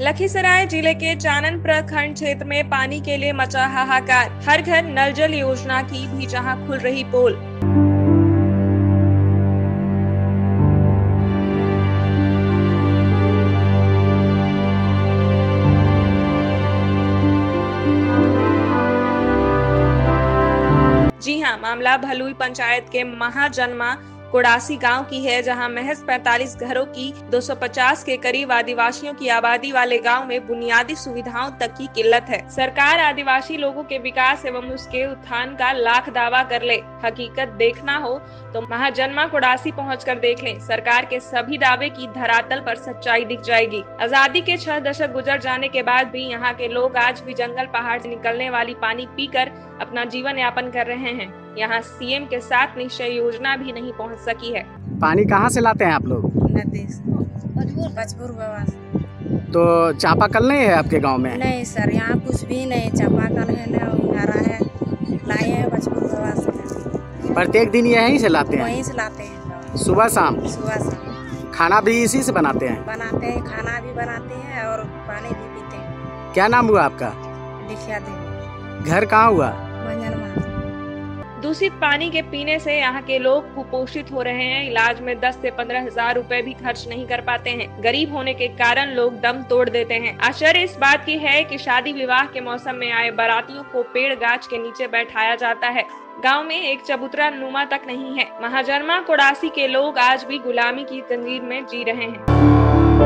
लखीसराय ज़िले के चानन प्रखंड क्षेत्र में पानी के लिए मचा हाहाकार। हर घर नल जल योजना की भी जहाँ खुल रही पोल। जी हाँ, मामला भलुई पंचायत के महाजन्मा कोडासी गाँव की है, जहाँ महज 45 घरों की 250 के करीब आदिवासियों की आबादी वाले गाँव में बुनियादी सुविधाओं तक की किल्लत है। सरकार आदिवासी लोगों के विकास एवं उसके उत्थान का लाख दावा कर ले। हकीकत देखना हो तो महाजन्मा कोडासी पहुँच कर देख लें। सरकार के सभी दावे की धरातल पर सच्चाई दिख जाएगी। आज़ादी के छह दशक गुजर जाने के बाद भी यहाँ के लोग आज भी जंगल पहाड़ से निकलने वाली पानी पीकर अपना जीवन यापन कर रहे हैं। यहाँ सीएम के साथ निश्चय योजना भी नहीं पहुँच सकी है। पानी कहाँ से लाते हैं आप लोग? नदी तो चापाकल नहीं है आपके गाँव में? नहीं सर यहाँ कुछ भी नहीं चापाकल है ना है प्रत्येक दिन यहीं से लाते हैं? वहीं से लाते हैं। सुबह शाम? सुबह शाम। खाना भी इसी से बनाते हैं? बनाते हैं खाना भी बनाते हैं और पानी भी पीते हैं। क्या नाम हुआ आपका? लिखिया दे घर कहाँ हुआ? दूषित पानी के पीने से यहाँ के लोग कुपोषित हो रहे हैं। इलाज में 10 से पंद्रह हज़ार रूपए भी खर्च नहीं कर पाते हैं। गरीब होने के कारण लोग दम तोड़ देते हैं। आश्चर्य इस बात की है कि शादी विवाह के मौसम में आए बारातियों को पेड़ गाछ के नीचे बैठाया जाता है। गाँव में एक चबूतरा नुमा तक नहीं है। महाजर्मा कोडासी के लोग आज भी गुलामी की तंजीर में जी रहे हैं।